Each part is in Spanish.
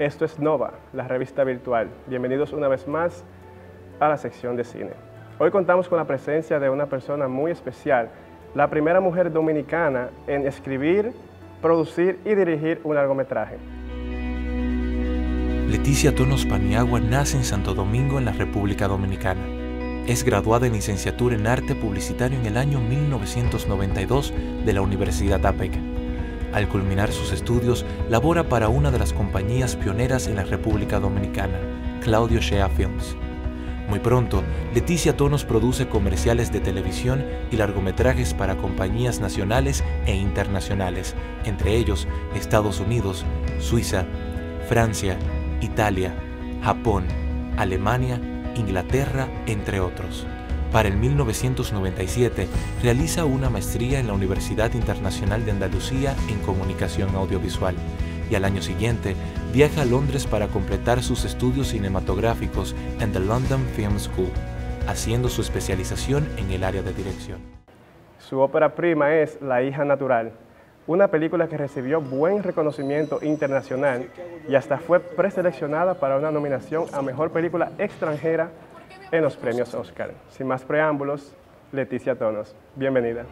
Esto es Nova, la revista virtual. Bienvenidos una vez más a la sección de cine. Hoy contamos con la presencia de una persona muy especial, la primera mujer dominicana en escribir, producir y dirigir un largometraje. Leticia Tonos Paniagua nace en Santo Domingo, en la República Dominicana. Es graduada en licenciatura en arte publicitario en el año 1992 de la Universidad APEC. Al culminar sus estudios, labora para una de las compañías pioneras en la República Dominicana, Claudio Shea Films. Muy pronto, Leticia Tonos produce comerciales de televisión y largometrajes para compañías nacionales e internacionales, entre ellos Estados Unidos, Suiza, Francia, Italia, Japón, Alemania, Inglaterra, entre otros. Para el 1997 realiza una maestría en la Universidad Internacional de Andalucía en Comunicación Audiovisual y al año siguiente viaja a Londres para completar sus estudios cinematográficos en the London Film School, haciendo su especialización en el área de dirección. Su ópera prima es La hija natural, una película que recibió buen reconocimiento internacional y hasta fue preseleccionada para una nominación a Mejor Película Extranjera en los premios Oscar. Sin más preámbulos, Leticia Tonos, bienvenida.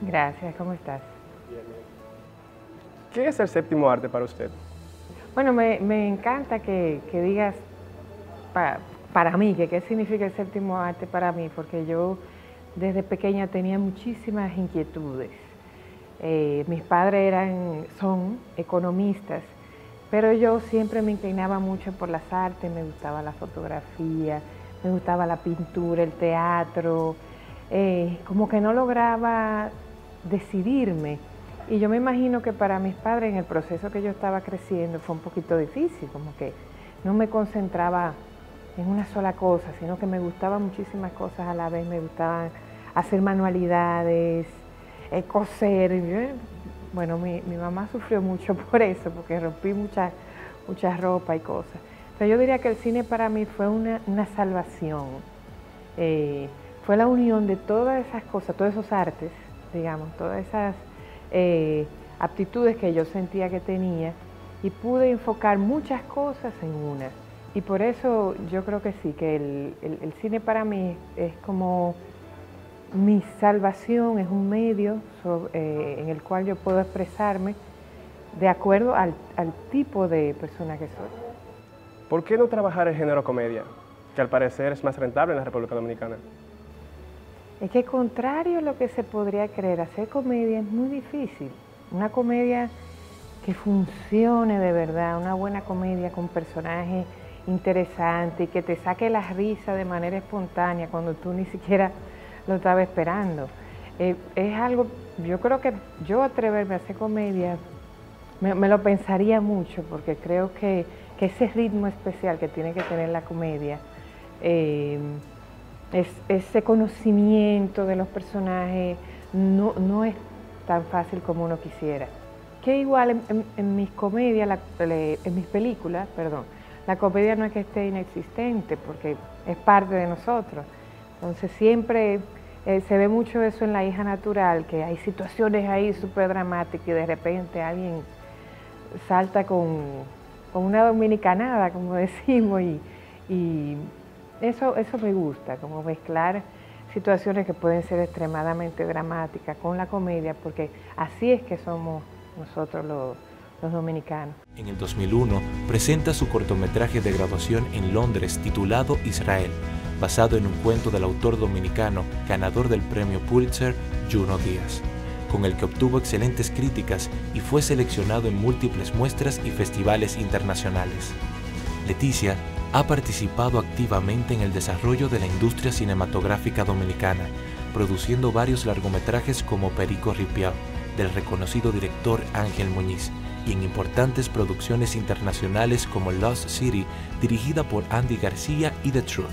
Gracias, ¿cómo estás? ¿Qué es el séptimo arte para usted? Bueno, me, encanta que, digas para mí, que qué significa el séptimo arte para mí, porque yo desde pequeña tenía muchísimas inquietudes. Eh, mis padres eran, son economistas, pero yo siempre me inclinaba mucho por las artes, me gustaba la fotografía, me gustaba la pintura, el teatro, eh, como que no lograba decidirme. Y yo me imagino que para mis padres en el proceso que yo estaba creciendo fue un poquito difícil, como que no me concentraba en una sola cosa, sino que me gustaban muchísimas cosas a la vez, me gustaba hacer manualidades, eh, coser. bueno, mi, mamá sufrió mucho por eso, porque rompí mucha, mucha ropa y cosas yo diría que el cine para mí fue una, salvación. Eh, fue la unión de todas esas cosas, todos esos artes, digamos, todas esas eh, aptitudes que yo sentía que tenía y pude enfocar muchas cosas en una. Y por eso yo creo que sí, que el, cine para mí es como mi salvación, es un medio eh, en el cual yo puedo expresarme de acuerdo al tipo de persona que soy. ¿Por qué no trabajar el género comedia, que al parecer es más rentable en la República Dominicana? Es que contrario a lo que se podría creer, hacer comedia es muy difícil. Una comedia que funcione de verdad, una buena comedia con personajes interesantes y que te saque la risa de manera espontánea cuando tú ni siquiera lo estabas esperando. Eh, es algo, yo creo que yo atreverme a hacer comedia, me lo pensaría mucho porque creo que que ese ritmo especial que tiene que tener la comedia, eh, ese conocimiento de los personajes no, es tan fácil como uno quisiera. Que igual en, mis comedias, en mis películas, perdón, la comedia no es que esté inexistente porque es parte de nosotros. Entonces siempre eh, se ve mucho eso en La hija natural, que hay situaciones ahí súper dramáticas y de repente alguien salta con con una dominicanada, como decimos, y, eso, eso me gusta, como mezclar situaciones que pueden ser extremadamente dramáticas con la comedia, porque así es que somos nosotros los, los dominicanos. En el 2001 presenta su cortometraje de graduación en Londres titulado Israel, basado en un cuento del autor dominicano, ganador del premio Pulitzer, Juno Díaz con el que obtuvo excelentes críticas y fue seleccionado en múltiples muestras y festivales internacionales. Leticia ha participado activamente en el desarrollo de la industria cinematográfica dominicana, produciendo varios largometrajes como Perico Ripiao, del reconocido director Ángel Muñiz, y en importantes producciones internacionales como Lost City, dirigida por Andy García y The Truth.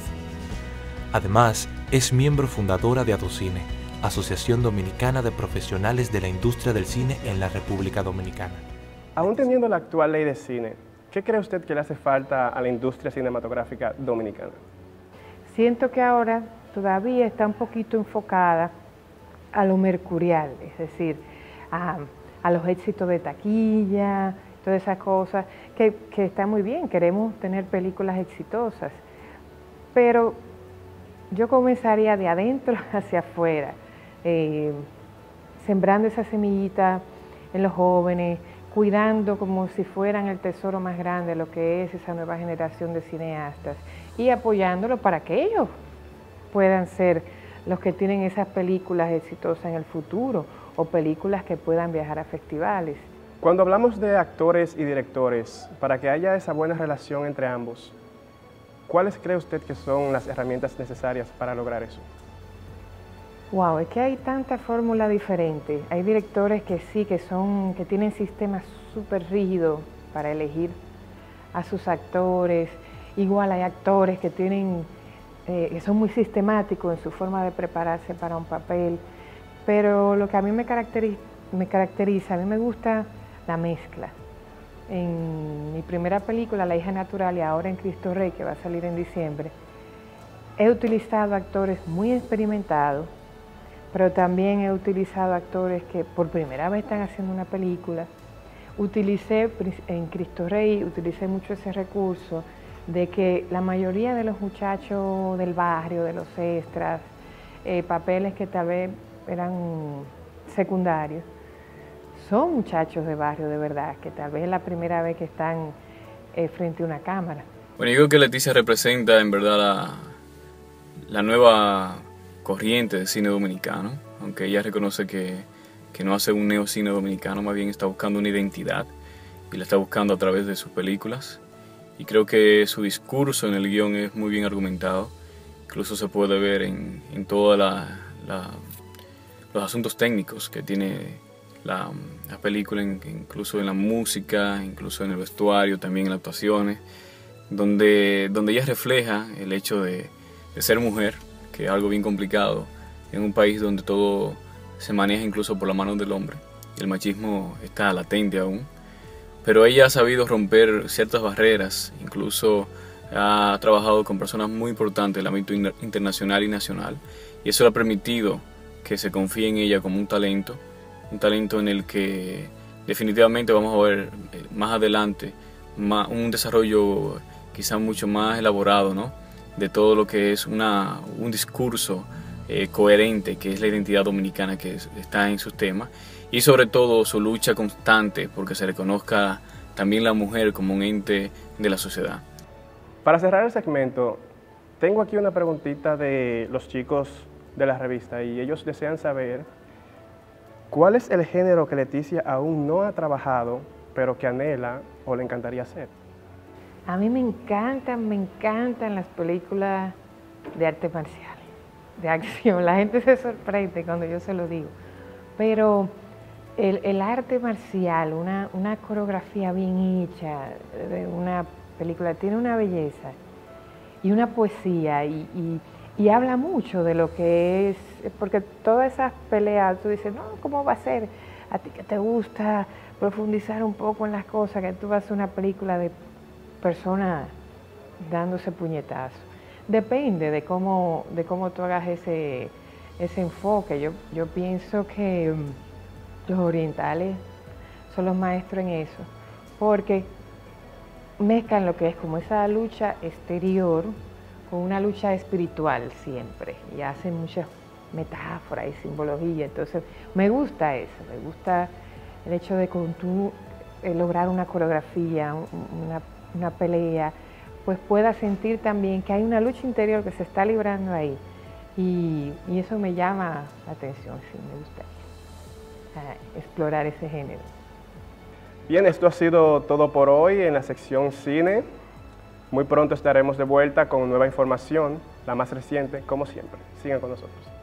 Además, es miembro fundadora de Adocine, Asociación Dominicana de Profesionales de la Industria del Cine en la República Dominicana. Aún teniendo la actual ley de cine, ¿qué cree usted que le hace falta a la industria cinematográfica dominicana? Siento que ahora todavía está un poquito enfocada a lo mercurial, es decir, a, los éxitos de taquilla todas esas cosas, que, que está muy bien, queremos tener películas exitosas, pero yo comenzaría de adentro hacia afuera, eh, sembrando esa semillita en los jóvenes, cuidando como si fueran el tesoro más grande lo que es esa nueva generación de cineastas y apoyándolo para que ellos puedan ser los que tienen esas películas exitosas en el futuro o películas que puedan viajar a festivales. Cuando hablamos de actores y directores, para que haya esa buena relación entre ambos, ¿cuáles cree usted que son las herramientas necesarias para lograr eso? Wow, es que hay tanta fórmula diferente. Hay directores que sí, que son, que tienen sistemas súper rígidos para elegir a sus actores. Igual hay actores que tienen, eh, que son muy sistemáticos en su forma de prepararse para un papel. Pero lo que a mí me caracteriza, me caracteriza, a mí me gusta la mezcla. En mi primera película, La hija natural, y ahora en Cristo Rey, que va a salir en diciembre, he utilizado actores muy experimentados pero también he utilizado actores que por primera vez están haciendo una película. Utilicé en Cristo Rey, utilicé mucho ese recurso de que la mayoría de los muchachos del barrio, de los extras, eh, papeles que tal vez eran secundarios, son muchachos de barrio de verdad, que tal vez es la primera vez que están eh, frente a una cámara. Bueno, yo creo que Leticia representa en verdad la, la nueva corriente de cine dominicano, aunque ella reconoce que, que no hace un neocine dominicano, más bien está buscando una identidad y la está buscando a través de sus películas. Y creo que su discurso en el guion es muy bien argumentado, incluso se puede ver en, en todos los asuntos técnicos que tiene la, la, película, incluso en la música, incluso en el vestuario, también en las actuaciones, donde, donde ella refleja el hecho de, de ser mujer, que es algo bien complicado en un país donde todo se maneja incluso por la mano del hombre. El machismo está latente aún. Pero ella ha sabido romper ciertas barreras, incluso ha trabajado con personas muy importantes en el ámbito internacional y nacional. Y eso le ha permitido que se confíe en ella como un talento, un talento en el que definitivamente vamos a ver eh, más adelante un desarrollo quizá mucho más elaborado, ¿no? De todo lo que es una, un discurso eh, coherente, que es la identidad dominicana que está en sus temas, y sobre todo su lucha constante porque se reconozca también la mujer como un ente de la sociedad. Para cerrar el segmento, tengo aquí una preguntita de los chicos de la revista y ellos desean saber cuál es el género que Leticia aún no ha trabajado, pero que anhela o le encantaría hacer. A mí me encantan, me encantan las películas de arte marcial, de acción. La gente se sorprende cuando yo se lo digo. Pero el, arte marcial, una, coreografía bien hecha de una película, tiene una belleza y una poesía y, habla mucho de lo que es, porque todas esas peleas, tú dices, no, ¿cómo va a ser? A ti que te gusta profundizar un poco en las cosas, que tú vas a una película de personas dándose puñetazos. Depende de cómo, de cómo tú hagas ese, ese enfoque. Yo, yo pienso que mm, los orientales son los maestros en eso, porque mezclan lo que es como esa lucha exterior con una lucha espiritual siempre, y hacen muchas metáforas y simbología. Entonces, me gusta eso, me gusta el hecho de con tú eh, lograr una coreografía, una una pelea, pues pueda sentir también que hay una lucha interior que se está librando ahí. Y, eso me llama la atención, sí, me gustaría explorar ese género. Bien, esto ha sido todo por hoy en la sección cine. Muy pronto estaremos de vuelta con nueva información, la más reciente, como siempre. Sigan con nosotros.